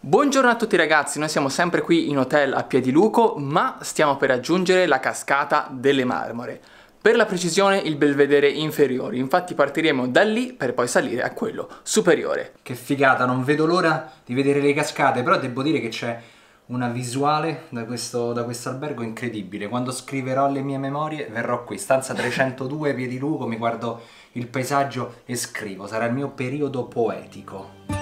Buongiorno a tutti ragazzi, noi siamo sempre qui in hotel a Piediluco, ma stiamo per raggiungere la cascata delle Marmore. Per la precisione il belvedere inferiore, infatti partiremo da lì per poi salire a quello superiore. Che figata, non vedo l'ora di vedere le cascate, però devo dire che c'è una visuale da questo da albergo incredibile. Quando scriverò le mie memorie verrò qui, stanza 302 Piediluco, mi guardo il paesaggio e scrivo, sarà il mio periodo poetico.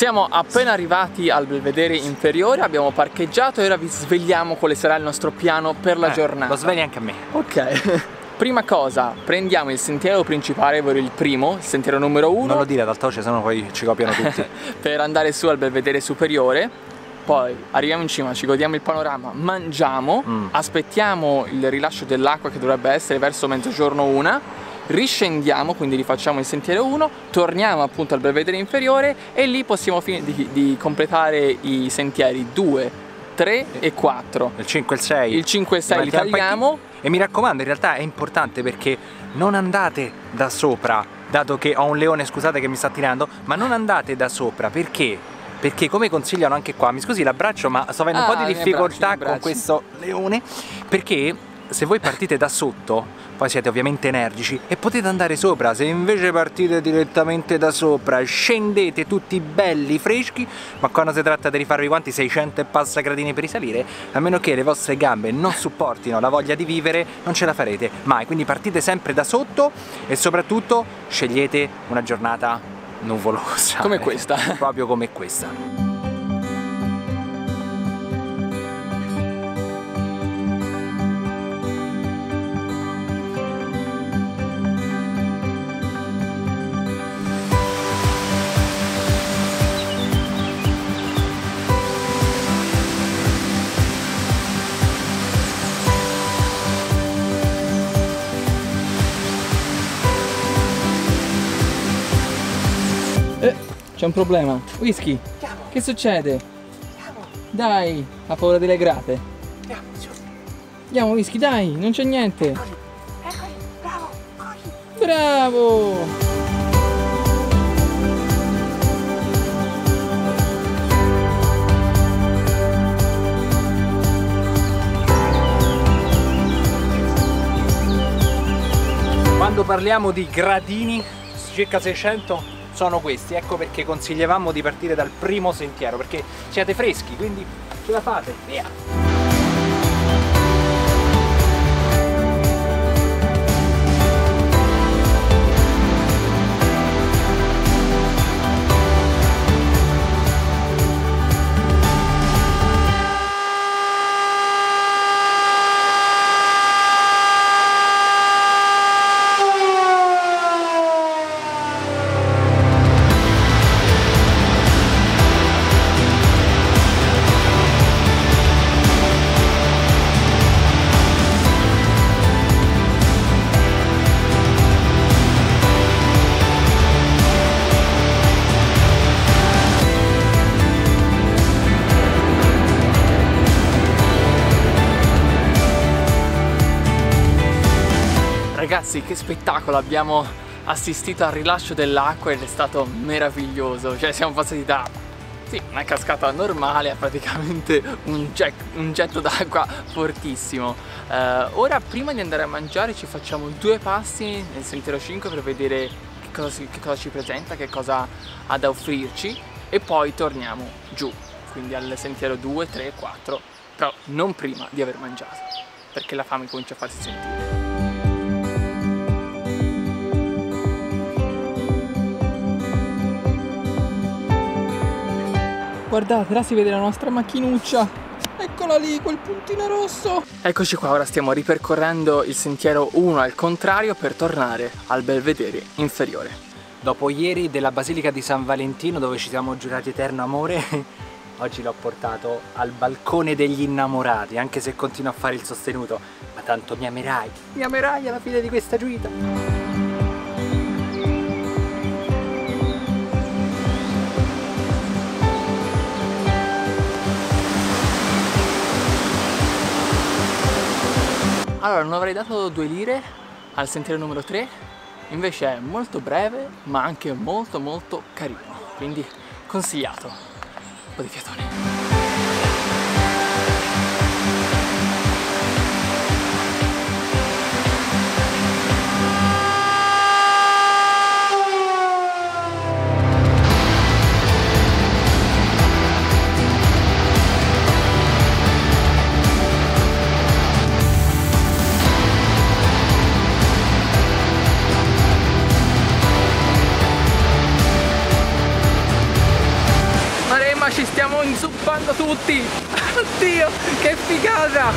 Siamo appena arrivati al belvedere inferiore, abbiamo parcheggiato e ora vi svegliamo quale sarà il nostro piano per la eh, giornata. Lo svegli anche a me. Ok. Prima cosa, prendiamo il sentiero principale, ovvero il primo, il sentiero numero uno. Non lo dire ad alta voce, sennò poi ci copiano tutti. per andare su al belvedere superiore. Poi arriviamo in cima, ci godiamo il panorama, mangiamo, mm. aspettiamo il rilascio dell'acqua che dovrebbe essere verso mezzogiorno una riscendiamo, quindi rifacciamo il sentiero 1, torniamo appunto al belvedere inferiore e lì possiamo finire di, di completare i sentieri 2, 3 e 4. Il 5 e il 6. Il 5 e il 6 li tagliamo. E mi raccomando, in realtà è importante perché non andate da sopra, dato che ho un leone, scusate che mi sta tirando, ma non andate da sopra, perché? Perché come consigliano anche qua, mi scusi l'abbraccio ma sto avendo ah, un po' di difficoltà con questo leone, perché se voi partite da sotto poi siete ovviamente energici e potete andare sopra, se invece partite direttamente da sopra, scendete tutti belli, freschi, ma quando si tratta di rifarvi quanti 600 e passa gradini per risalire, a meno che le vostre gambe non supportino la voglia di vivere, non ce la farete mai, quindi partite sempre da sotto e soprattutto scegliete una giornata nuvolosa. Come questa. Proprio come questa. C'è un problema. Whisky. Andiamo. Che succede? Andiamo. Dai, ha paura delle grate. Andiamo, su. Andiamo, Whisky, dai, non c'è niente. Eccoli, eccoli, bravo, corri. Bravo! Quando parliamo di gradini, circa 600 sono questi, ecco perché consigliavamo di partire dal primo sentiero, perché siete freschi, quindi ce la fate, via! Ragazzi che spettacolo, abbiamo assistito al rilascio dell'acqua ed è stato meraviglioso, cioè siamo passati da sì, una cascata normale a praticamente un, jet, un getto d'acqua fortissimo. Uh, ora prima di andare a mangiare ci facciamo due passi nel sentiero 5 per vedere che cosa, che cosa ci presenta, che cosa ha da offrirci e poi torniamo giù, quindi al sentiero 2, 3, 4, però non prima di aver mangiato, perché la fame comincia a farsi sentire. Guardate, là si vede la nostra macchinuccia. Eccola lì, quel puntino rosso. Eccoci qua, ora stiamo ripercorrendo il sentiero 1 al contrario per tornare al belvedere inferiore. Dopo ieri della Basilica di San Valentino dove ci siamo giurati eterno amore, oggi l'ho portato al balcone degli innamorati, anche se continuo a fare il sostenuto, ma tanto mi amerai, mi amerai alla fine di questa gita. Allora, non avrei dato due lire al sentiero numero 3, invece è molto breve ma anche molto molto carino, quindi consigliato. Un po' di fiatone. Tutti. Oddio che figata.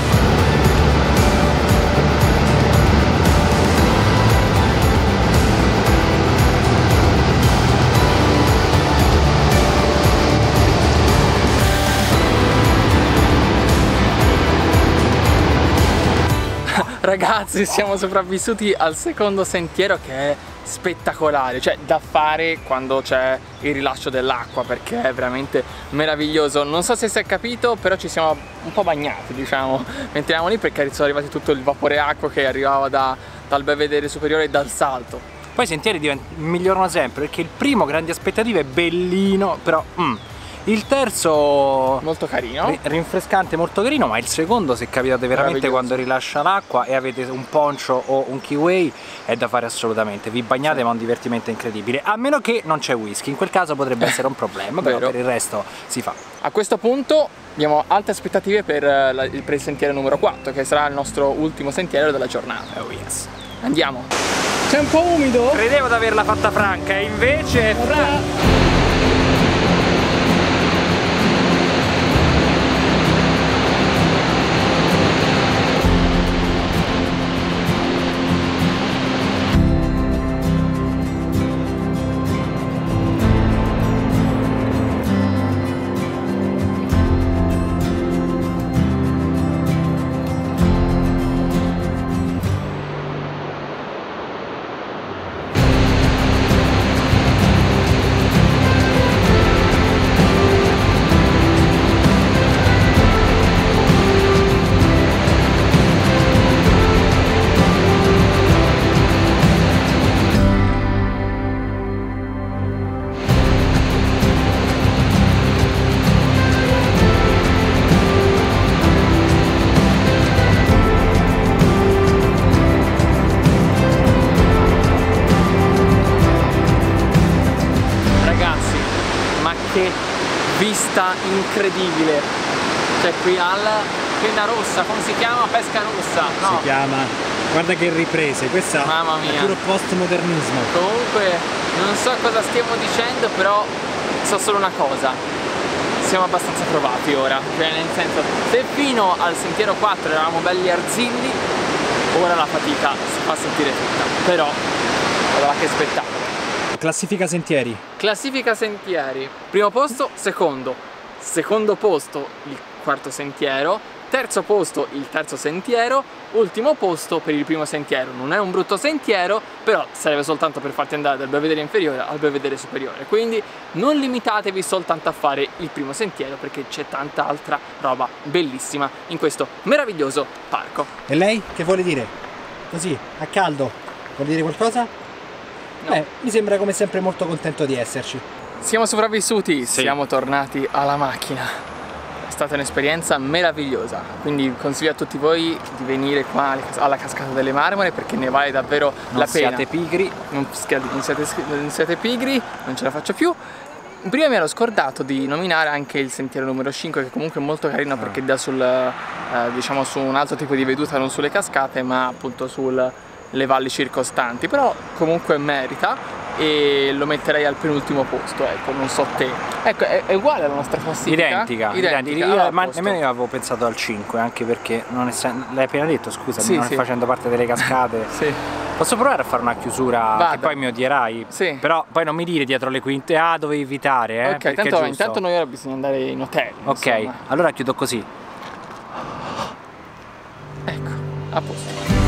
Ragazzi siamo sopravvissuti al secondo sentiero che è spettacolare, cioè da fare quando c'è il rilascio dell'acqua perché è veramente meraviglioso. Non so se si è capito, però ci siamo un po' bagnati, diciamo, eravamo lì perché sono arrivati tutto il vapore acqua che arrivava da, dal belvedere superiore e dal salto. Poi i sentieri migliorano sempre perché il primo grandi aspettative è bellino, però mm, il terzo molto carino. rinfrescante molto carino ma il secondo se capitate veramente quando rilascia l'acqua e avete un poncio o un kiwi è da fare assolutamente. Vi bagnate sì. ma è un divertimento incredibile. A meno che non c'è whisky. In quel caso potrebbe essere un problema però per il resto si fa. A questo punto abbiamo alte aspettative per, eh, il sentiero numero 4 che sarà il nostro ultimo sentiero della giornata. Oh yes. Andiamo. C'è un po' umido? Credevo di averla fatta franca e invece è franca incredibile cioè qui alla penna rossa come si chiama? pesca rossa no. si chiama guarda che riprese questa Mamma mia. è puro postmodernismo comunque non so cosa stiamo dicendo però so solo una cosa siamo abbastanza provati ora cioè nel senso se fino al sentiero 4 eravamo belli arzilli ora la fatica si fa sentire tutta però guarda che spettacolo Classifica sentieri. Classifica sentieri. Primo posto, secondo. Secondo posto, il quarto sentiero. Terzo posto, il terzo sentiero. Ultimo posto per il primo sentiero. Non è un brutto sentiero, però serve soltanto per farti andare dal belvedere inferiore al belvedere superiore. Quindi non limitatevi soltanto a fare il primo sentiero perché c'è tanta altra roba bellissima in questo meraviglioso parco. E lei che vuole dire? Così, a caldo, vuole dire qualcosa? No. Beh, mi sembra come sempre molto contento di esserci. Siamo sopravvissuti, sì. siamo tornati alla macchina. È stata un'esperienza meravigliosa, quindi consiglio a tutti voi di venire qua alla cascata delle marmore perché ne vale davvero non la pena. Non siate pigri. Non, non, siate, non siate pigri, non ce la faccio più. Prima mi ero scordato di nominare anche il sentiero numero 5 che comunque è molto carino ah. perché dà sul, eh, diciamo su un altro tipo di veduta, non sulle cascate ma appunto sul, le valli circostanti, però comunque merita e lo metterei al penultimo posto, ecco, non so te. Ecco, è, è uguale alla nostra classifica? Identica, identica. identica. Io, ma nemmeno io avevo pensato al 5, anche perché non essendo, l'hai appena detto, scusa, sì, non sì. facendo parte delle cascate. sì. Posso provare a fare una chiusura Vada. che poi mi odierai? Sì. Però poi non mi dire dietro le quinte, ah dovevi evitare, eh? Ok, tanto, intanto noi ora bisogna andare in hotel. Ok, insomma. allora chiudo così. Ecco, a posto.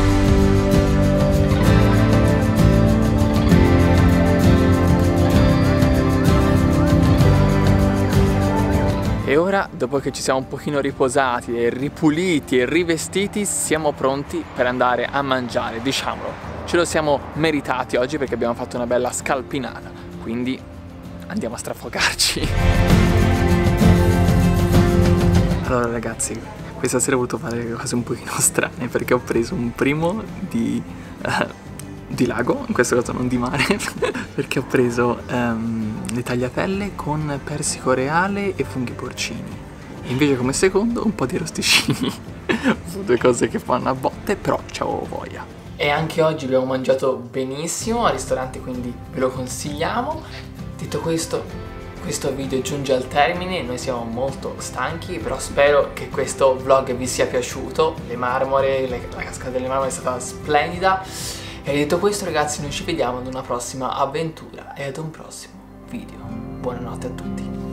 E ora, dopo che ci siamo un pochino riposati e ripuliti e rivestiti, siamo pronti per andare a mangiare, diciamolo. Ce lo siamo meritati oggi perché abbiamo fatto una bella scalpinata, quindi andiamo a strafogarci. Allora ragazzi, questa sera ho voluto fare cose un pochino strane perché ho preso un primo di... Uh, di lago, in questo caso non di mare, perché ho preso um, le tagliatelle con persico reale e funghi porcini. E invece come secondo un po' di rosticini. Sono due cose che fanno a botte, però c'avevo voglia. E anche oggi abbiamo mangiato benissimo al ristorante, quindi ve lo consigliamo. Detto questo, questo video giunge al termine, noi siamo molto stanchi, però spero che questo vlog vi sia piaciuto. Le marmore, la cascata delle marmore è stata splendida. E detto questo ragazzi noi ci vediamo ad una prossima avventura e ad un prossimo video. Buonanotte a tutti.